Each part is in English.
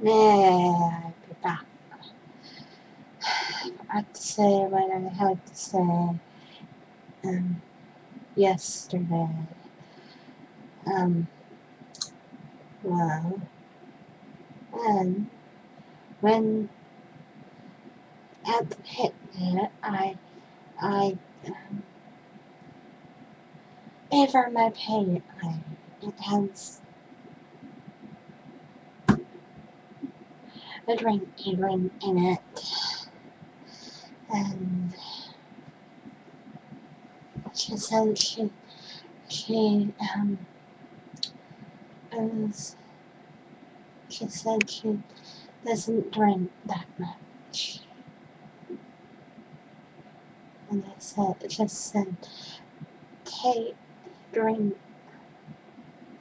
Yeah, I'll be back. I had to say what I had to say um, yesterday. Um, well, and when at the picnic, I, I um, her my paint. I, it has a drink, a drink in it. And she said she, she, um, is, she said she doesn't drink that much. And I said, just said, take, drink.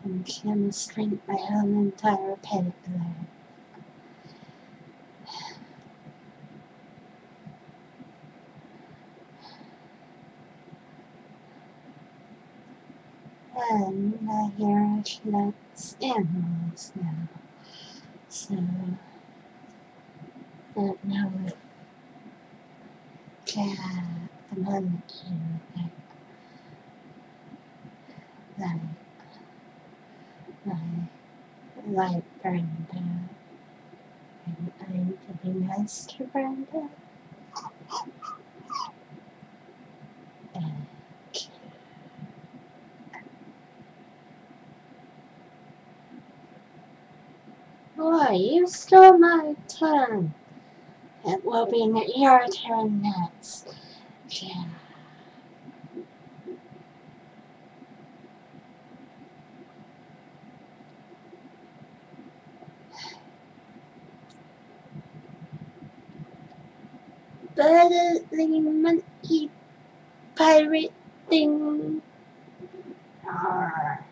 And she must drink my whole entire pig there. And I hear she likes animals now. So, I don't know if cat, the monkey, like, like, like, like Brenda. And I'm to be nice to Brenda. And Boy, you stole my turn. It will be your turn next. Yeah. But the monkey pirate thing. Arr.